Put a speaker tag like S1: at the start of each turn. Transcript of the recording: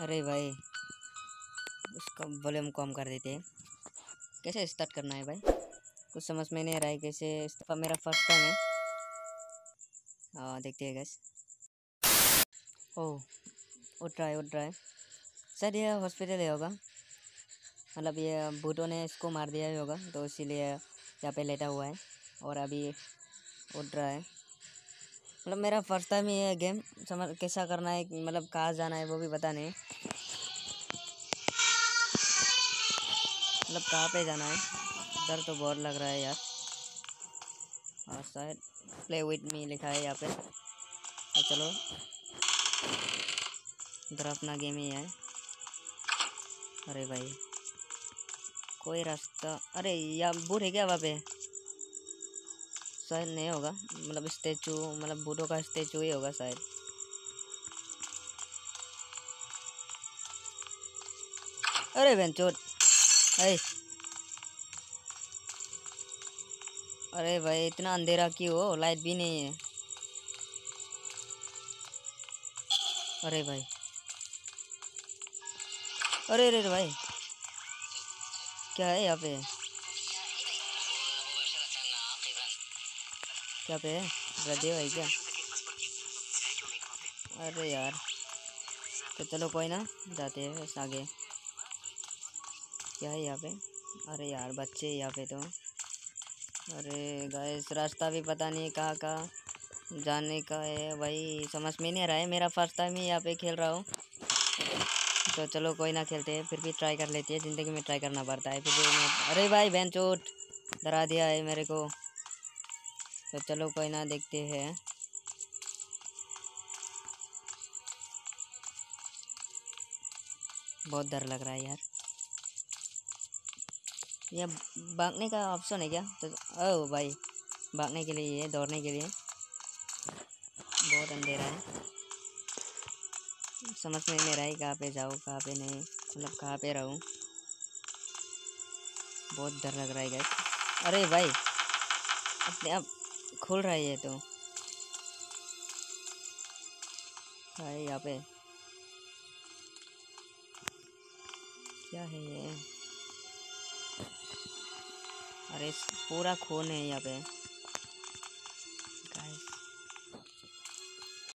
S1: अरे भाई, उसका वॉल्यूम कम कर देते हैं। कैसे स्टार्ट करना है भाई? कुछ समझ में नहीं आ रहा है कैसे मेरा फ़र्स्ट टाइम है। हाँ देखते हैं गैस ओह, उठ रहा है, उठ रहा है। शायद ये हॉस्पिटल ही होगा। मतलब ये बूटों ने इसको मार दिया ही होगा तो इसीलिए यहाँ पे लेटा हुआ है और अभी उठ रहा है। मतलब मेरा फ़र्स्ट टाइम ही है गेम, समझ, कैसा करना है मतलब कहाँ जाना है, वो भी पता नहीं। मतलब कहाँ पे जाना है, डर तो बहुत लग रहा है यार। और शायद प्ले विथ मी लिखा है यहाँ पे। तो चलो। इधर अपना गेम ही है। अरे भाई, कोई रास्ता, अरे यार बूढ़ है क्या वहाँ पे? शायद नहीं होगा। मतलब स्टेचू मतलब बूढ़ों का स्टेचू ही होगा शायद। अरे बहन चोट। अरे। अरे भाई, इतना अंधेरा क्यों हो? लाइट भी नहीं है। अरे भाई। अरे अरे भाई। क्या है यहाँ पे? क्या पे रजे भाई क्या? अरे यार। तो चलो कोई ना, जाते हैं आगे। क्या है यहाँ पे? अरे यार, बच्चे यहाँ पे तो। अरे गैस रास्ता भी पता नहीं कहाँ कहाँ जाने का है। भाई समझ में नहीं आ रहा है, मेरा फ़र्स्ट टाइम ही यहाँ पे खेल रहा हूँ। तो चलो कोई ना, खेलते हैं, फिर भी ट्राई कर लेती है, ज़िंदगी में ट्राई करना पड़ता है, फिर भी अरे भाई, बहन चोट, डरा दिया है मेरे को। तो चलो कोई ना, देखते हैं। बहुत डर लग रहा है यार। यह भागने का ऑप्शन है क्या? तो ओ भाई, भागने के लिए दौड़ने के लिए। बहुत अंधेरा है। समझ में नहीं रहा है कहाँ पे जाऊँ, कहाँ पे नहीं। मतलब कहाँ पे रहूँ। बहुत डर लग रहा है गैस अरे भाई, अपने आप खुल रहा है ये तो। है यहाँ पे। क्या है ये? अरे पूरा खून है यहाँ पे।